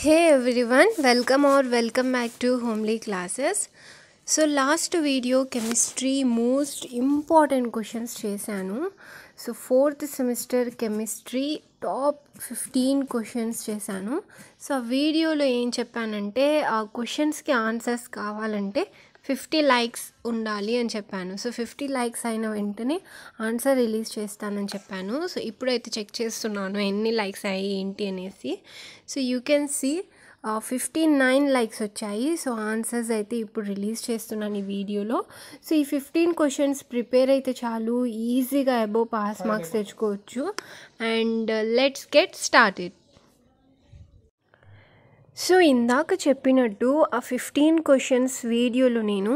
Hey everyone welcome are welcome back to homely classes so last video chemistry most important questions చేశాను. So fourth semester chemistry top fifteen questions చేశాను. So ఆ వీడియోలో ఏం చెప్పానంటే ఆ క్వశ్చన్స్కి ఆన్సర్స్ కావాలంటే ఫిఫ్టీ లైక్స్ ఉండాలి అని చెప్పాను. సో ఫిఫ్టీ లైక్స్ అయిన వెంటనే ఆన్సర్ రిలీజ్ చేస్తానని చెప్పాను. సో ఇప్పుడైతే చెక్ చేస్తున్నాను ఎన్ని లైక్స్ అయ్యాయి ఏంటి అనేసి. So you can see fifty nine likes వచ్చాయి. సో ఆన్సర్స్ అయితే ఇప్పుడు రిలీజ్ చేస్తున్నాను ఈ వీడియోలో. సో ఈ ఫిఫ్టీన్ క్వశ్చన్స్ ప్రిపేర్ అయితే చాలు. ఈజీగా అబోవ్ పాస్ మార్క్స్ తెచ్చుకోవచ్చు. And let's get start it so ఇందాక చెప్పినట్టు ఆ ఫిఫ్టీన్ క్వశ్చన్స్ వీడియోలో నేను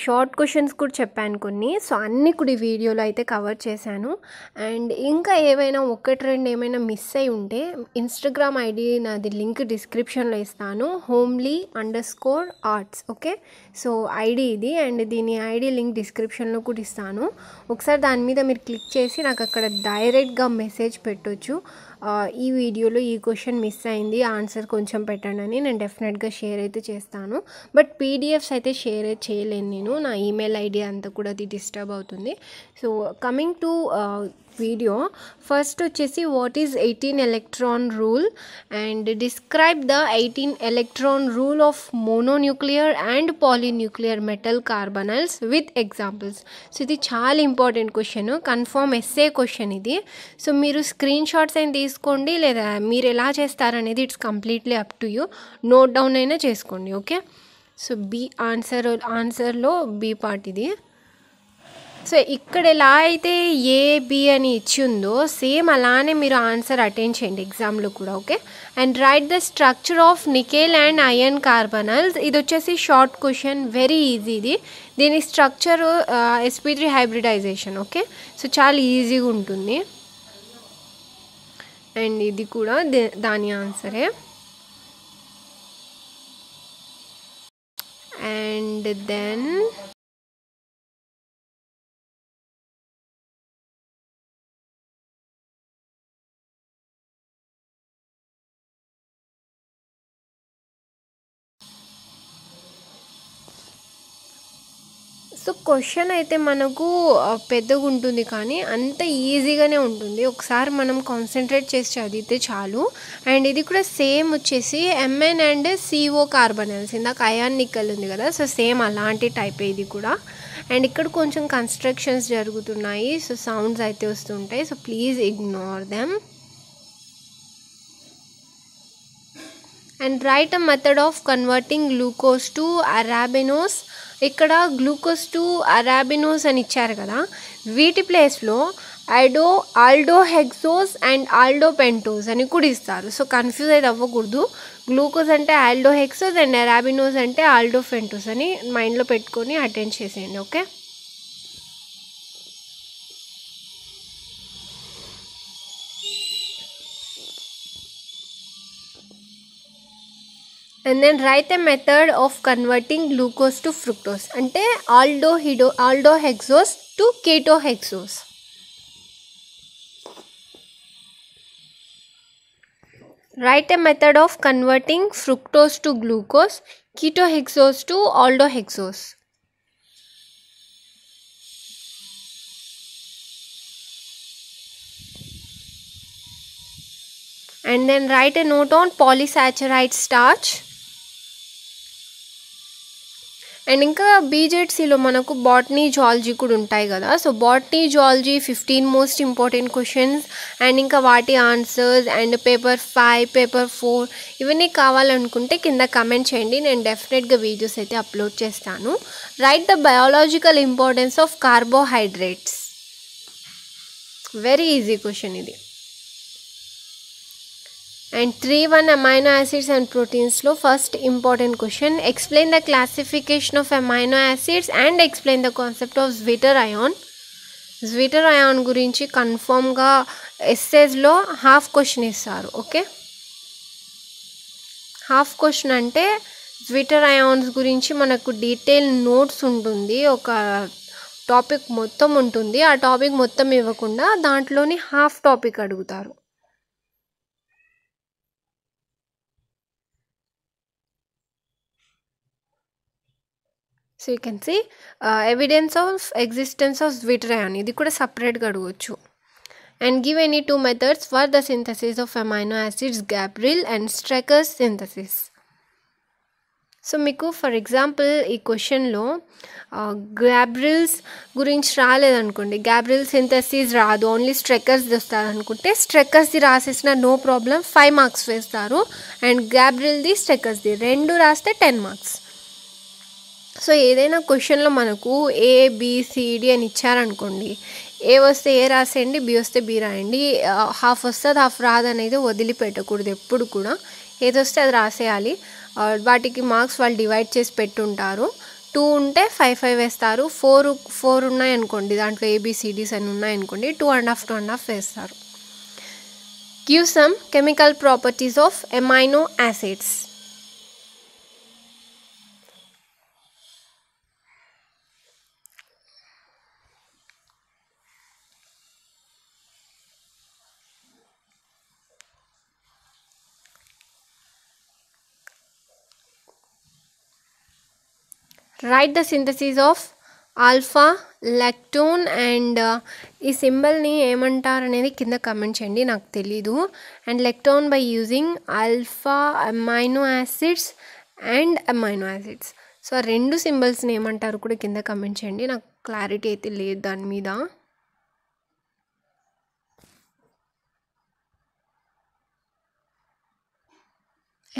షార్ట్ క్వశ్చన్స్ కూడా చెప్పాను కొన్ని. సో అన్నీ కూడా ఈ వీడియోలో అయితే కవర్ చేశాను. అండ్ ఇంకా ఏవైనా ఒకటి రెండు ఏమైనా మిస్ అయి ఉంటే ఇన్స్టాగ్రామ్ ఐడి నాది లింక్ డిస్క్రిప్షన్లో ఇస్తాను. Homely underscore arts okay so ID ఇది అండ్ దీని ఐడి లింక్ డిస్క్రిప్షన్లో కూడా ఇస్తాను. ఒకసారి దాని మీద మీరు క్లిక్ చేసి నాకు అక్కడ డైరెక్ట్గా మెసేజ్ పెట్టొచ్చు. ఈ వీడియోలో ఈ క్వశ్చన్ మిస్ అయింది ఆన్సర్ కొంచెం పెట్టండి అని నేను డెఫినెట్గా షేర్ అయితే చేస్తాను. బట్ పీడిఎఫ్స్ అయితే షేర్ అయితే చేయలేను నేను. నా ఈమెయిల్ ఐడి అంతా కూడా అది డిస్టర్బ్ అవుతుంది. So coming to video first వచ్చేసి what is eighteen electron rule and describe the eighteen electron rule of mononuclear and polynuclear metal carbonyls with examples so ఇది చాలా important question confirm SA question ఇది. So మీరు screen shots అయినా తీసుకోండి లేదా మీరు ఎలా చేస్తారనేది it's completely up to you note down అయినా చేసుకోండి ఓకే సో బి ఆన్సర్ ఆన్సర్లో బి పార్ట్ ఇది. సో ఇక్కడ ఎలా అయితే ఏ బి అని ఇచ్చి ఉందో సేమ్ అలానే మీరు ఆన్సర్ అటెండ్ చేయండి ఎగ్జామ్లో కూడా okay? And write the structure of nickel and iron carbonyls. ఇది వచ్చేసి షార్ట్ క్వశ్చన్ వెరీ ఈజీ ఇది. దీని structure SP three hybridization okay? So చాలా ఈజీగా ఉంటుంది. అండ్ ఇది కూడా దాని ఆన్సరే. అండ్ దెన్ సో క్వశ్చన్ అయితే మనకు పెద్దగా ఉంటుంది కానీ అంత ఈజీగానే ఉంటుంది. ఒకసారి మనం కాన్సన్ట్రేట్ చేసి చదివితే చాలు. అండ్ ఇది కూడా సేమ్ వచ్చేసి ఎంఎన్ అండ్ సిఓ కార్బనల్స్ ఇందాక అయాన్ నిక్కల్ ఉంది కదా సో సేమ్ అలాంటి టైప్ ఇది కూడా. అండ్ ఇక్కడ కొంచెం కన్స్ట్రక్షన్స్ జరుగుతున్నాయి సో సౌండ్స్ అయితే వస్తుంటాయి. So please ignore them and write a method of converting glucose to arabinose ఇక్కడ గ్లూకోజ్ టు అరాబినోస్ అని ఇచ్చారు కదా. వీటి ప్లేస్లో ఐడో aldohexose and aldopentose అని కూడా ఇస్తారు. సో కన్ఫ్యూజ్ అయితే అవ్వకూడదు. గ్లూకోజ్ అంటే ఆల్డో హెక్సోస్ అండ్ అరాబినోస్ అంటే ఆల్డో పెంటోస్ అని మైండ్లో పెట్టుకొని అటెండ్ చేసేయండి okay and then write a method of converting glucose to fructose. ante aldohido aldohexose to ketohexose. Write a method of converting fructose to glucose ketohexose to aldohexose. And then write a note on polysaccharide starch. And ఇంకా బీజెడ్సీలో మనకు botany zoology కూడా ఉంటాయి కదా. So botany zoology fifteen most important questions and ఇంకా వాటి answers and paper five paper four ఇవన్నీ కావాలనుకుంటే కింద కమెంట్ చేయండి. నేను డెఫినెట్గా వీడియోస్ అయితే అప్లోడ్ చేస్తాను. Write the biological importance of carbohydrates very easy question ఇది. And three one amino acids and ప్రోటీన్స్లో first important question explain the classification of amino acids and explain the concept of zwitter ion zwitter ion గురించి కన్ఫామ్గా ఎస్సేజ్లో half question ఇస్తారు okay half question అంటే zwitter ions గురించి మనకు detail notes ఉంటుంది ఒక topic మొత్తం ఉంటుంది. ఆ టాపిక్ మొత్తం ఇవ్వకుండా దాంట్లోని హాఫ్ టాపిక్ అడుగుతారు. So you can see evidence of existence of zwitterion ఇది కూడా సపరేట్గా అడగవచ్చు and give any two methods for the synthesis of amino acids Gabriel and Strecker's synthesis so మీకు ఫర్ ఎగ్జాంపుల్ ఈ క్వశ్చన్లో గ్యాబ్రిల్స్ uh, గురించి రాలేదనుకోండి. గ్యాబ్రిల్ సింథసిస్ రాదు. ఓన్లీ స్ట్రెక్కర్స్ వస్తారు అనుకుంటే స్ట్రెక్కర్స్ది రాసేసిన నో ప్రాబ్లం ఫైవ్ మార్క్స్ వేస్తారు. అండ్ గ్యాబ్రిల్ది స్ట్రెకర్స్ది రెండు రాస్తే టెన్ మార్క్స్ సో ఏదైనా క్వశ్చన్లో మనకు ఏ బిసిడి అని ఇచ్చారనుకోండి ఏ వస్తే ఏ రాసేయండి బి వస్తే బి రాయండి హాఫ్ వస్తుంది హాఫ్ రాదు అనేది వదిలిపెట్టకూడదు ఎప్పుడు కూడా. ఏది వస్తే అది రాసేయాలి. వాటికి మార్క్స్ వాళ్ళు డివైడ్ చేసి పెట్టుంటారు. టూ ఉంటే ఫైవ్ ఫైవ్ వేస్తారు. ఫోర్ ఫోర్ ఉన్నాయనుకోండి దాంట్లో ఏబిసిడీస్ అని ఉన్నాయనుకోండి two and half two and half వేస్తారు. Give some chemical properties of amino acids write the synthesis of alpha lactone and ఈ సింబల్ని ఏమంటారు అనేది కింద కమెంట్ చేయండి నాకు తెలీదు. And lactone by using alpha amino acids and amino acids so ఆ రెండు సింబల్స్ని ఏమంటారు కూడా కింద కమెంట్ చేయండి నాకు క్లారిటీ అయితే లేదు దాని మీద.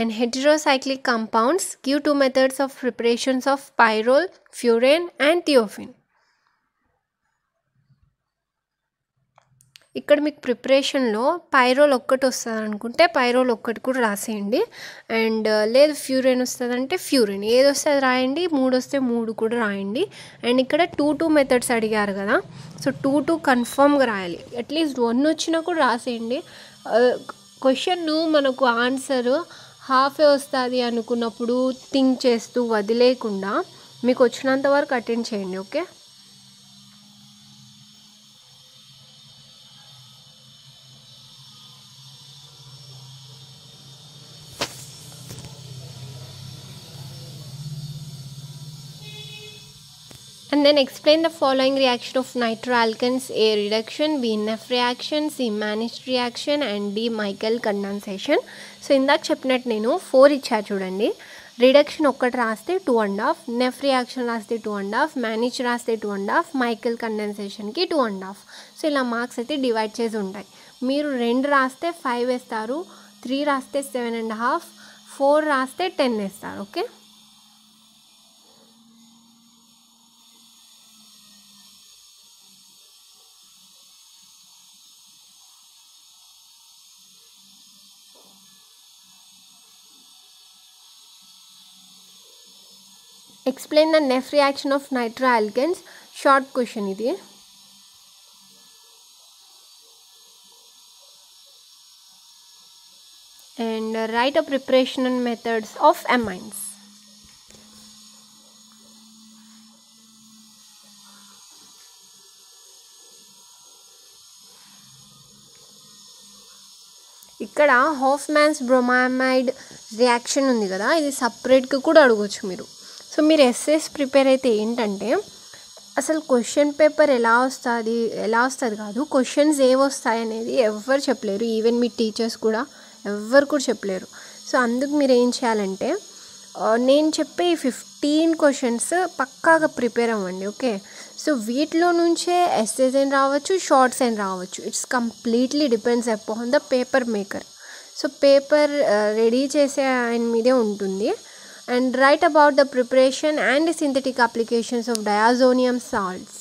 And heterocyclic compounds give two methods of preparations of pyrrole, furane and thiophene. ఇక్కడ మీకు ప్రిపరేషన్లో పైరోల్ ఒక్కటి వస్తుంది అనుకుంటే పైరోల్ ఒక్కటి కూడా రాసేయండి. అండ్ uh, లేదు ఫ్యూరిన్ వస్తుందంటే ఫ్యూరేన్ ఏది వస్తే అది రాయండి మూడు వస్తే మూడు కూడా రాయండి. అండ్ ఇక్కడ టూ టూ మెథడ్స్ అడిగారు కదా. సో టూ టూ కన్ఫర్మ్గా రాయాలి. అట్లీస్ట్ వన్ వచ్చినా కూడా రాసేయండి. Uh, క్వశ్చన్ మనకు ఆన్సర్ హాఫే వస్తుంది అనుకున్నప్పుడు థింక్ చేస్తూ వదిలేకుండా మీకు వచ్చినంత వరకు అటెండ్ చేయండి okay? And then explain the following reaction of nitroalkanes A reduction, B Neff reaction, C Manich reaction and D Michael condensation. So ఇందాక చెప్పినట్టు నేను ఫోర్ ఇచ్చా చూడండి. రిడక్షన్ ఒక్కటి రాస్తే two and half Nef reaction రాస్తే టూ అండ్ హాఫ్ మేనేజ్ రాస్తే two and half Michael కండెన్సేషన్కి టూ అండ్ హాఫ్ సో ఇలా మార్క్స్ అయితే డివైడ్ చేసి ఉంటాయి. మీరు రెండు రాస్తే ఫైవ్ వేస్తారు త్రీ రాస్తే సెవెన్ అండ్ హాఫ్ ఫోర్ రాస్తే టెన్ వేస్తారు okay explain the Nef reaction of nitroalkenes short question ఇది. And write a preparation and methods of amines ఇక్కడ హాఫ్ మ్యాన్స్ బ్రొమామైడ్ రియాక్షన్ ఉంది కదా. ఇది సపరేట్గా కూడా అడగవచ్చు మీరు. సో మీరు ఎస్ఎస్ ప్రిపేర్ అయితే ఏంటంటే అసలు క్వశ్చన్ పేపర్ ఎలా వస్తుంది ఎలా వస్తుంది కాదు క్వశ్చన్స్ ఏవొస్తాయి అనేది ఎవ్వరు చెప్పలేరు. ఈవెన్ మీ టీచర్స్ కూడా ఎవ్వరు కూడా చెప్పలేరు. సో అందుకు మీరు ఏం చేయాలంటే నేను చెప్పే ఈ ఫిఫ్టీన్ క్వశ్చన్స్ పక్కాగా ప్రిపేర్ అవ్వండి ఓకే? సో వీటిలో నుంచే ఎస్సేస్ అని రావచ్చు షార్ట్స్ అని రావచ్చు. It's completely depends upon the paper maker so paper ready చేసే ఆయన మీదే ఉంటుంది. And write about the preparation and synthetic applications of diazonium salts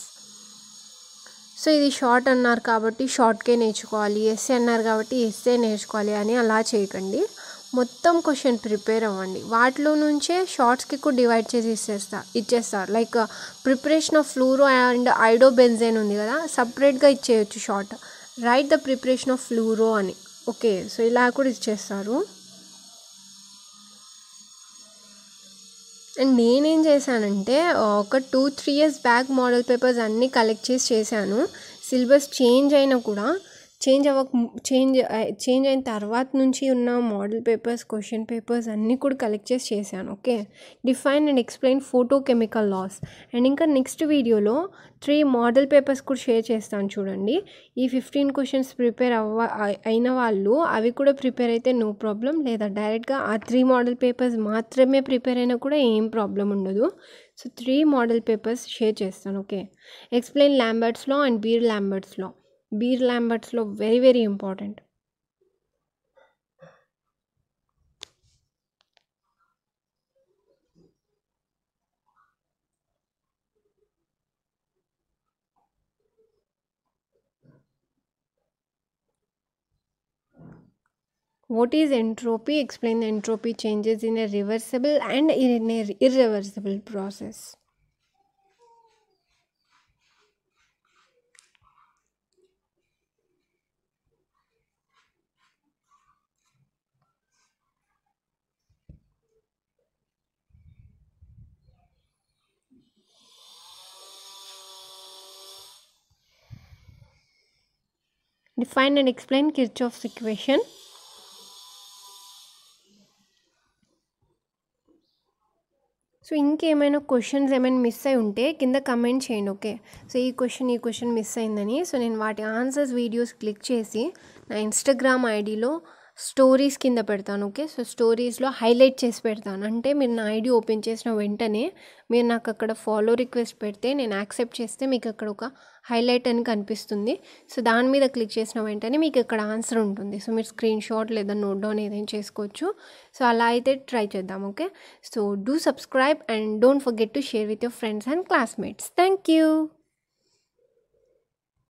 so ఇది షార్ట్ అన్నారు కాబట్టి షార్ట్కే నేర్చుకోవాలి ఎస్ఏ అన్నారు కాబట్టి ఎస్సే నేర్చుకోవాలి అని అలా చేయకండి. మొత్తం క్వశ్చన్ ప్రిపేర్ అవ్వండి. వాటిలో నుంచే షార్ట్స్కి కూడా డివైడ్ చేసి ఇచ్చేస్తా. ఇచ్చేస్తారు like preparation of fluoro and iodobenzene ఉంది కదా సపరేట్గా ఇచ్చేయచ్చు short write the preparation of fluoro అని. ఓకే సో ఇలా కూడా ఇచ్చేస్తారు. అండ్ నేనేం చేశానంటే ఒక two three years back model papers అన్నీ కలెక్ట్ చేసి చేశాను. సిలబస్ చేంజ్ అయినా కూడా చేంజ్ అవ్వక చేంజ్ చేంజ్ అయిన తర్వాత నుంచి ఉన్న మోడల్ పేపర్స్ క్వశ్చన్ పేపర్స్ అన్నీ కూడా కలెక్ట్ చేసి చేశాను okay? Define and explain photo chemical laws and ఇంకా నెక్స్ట్ వీడియోలో త్రీ మోడల్ పేపర్స్ కూడా షేర్ చేస్తాను చూడండి. ఈ ఫిఫ్టీన్ క్వశ్చన్స్ ప్రిపేర్ అవ్వ అయిన వాళ్ళు అవి కూడా ప్రిపేర్ అయితే నో ప్రాబ్లం లేదా డైరెక్ట్గా ఆ త్రీ మోడల్ పేపర్స్ మాత్రమే ప్రిపేర్ అయినా కూడా ఏం ప్రాబ్లం ఉండదు. So three model papers share చేస్తాను ఓకే? ఎక్స్ప్లెయిన్ ల్యాంబర్ట్స్లో and beer ల్యాంబర్ట్స్లో beer ల్యాంబర్ట్స్లో very very important What is entropy? Explain the entropy changes in a reversible and in a irreversible process. Define and explain Kirchhoff's equation. So ఇంకేమైనా questions ఏమైనా miss అయి ఉంటే కింద comment చేయండి okay so ఈ question ఈ question miss అయిందని so నేను వాటి ఆన్సర్స్ వీడియోస్ క్లిక్ చేసి నా ఇన్స్టాగ్రామ్ ఐడిలో స్టోరీస్ కింద పెడతాను ఓకే? సో స్టోరీస్లో హైలైట్ చేసి పెడతాను. అంటే మీరు నా ఐడి ఓపెన్ చేసిన వెంటనే మీరు నాకు అక్కడ ఫాలో రిక్వెస్ట్ పెడితే నేను యాక్సెప్ట్ చేస్తే మీకు అక్కడ ఒక హైలైట్ అని కనిపిస్తుంది. సో దాని మీద క్లిక్ చేసిన వెంటనే మీకు ఇక్కడ ఆన్సర్ ఉంటుంది. సో మీరు స్క్రీన్ షాట్ లేదా నోట్ డౌన్ ఏదైనా చేసుకోవచ్చు. సో అలా అయితే ట్రై చేద్దాం okay? So do subscribe and don't forget to share with your friends and classmates. Thank you!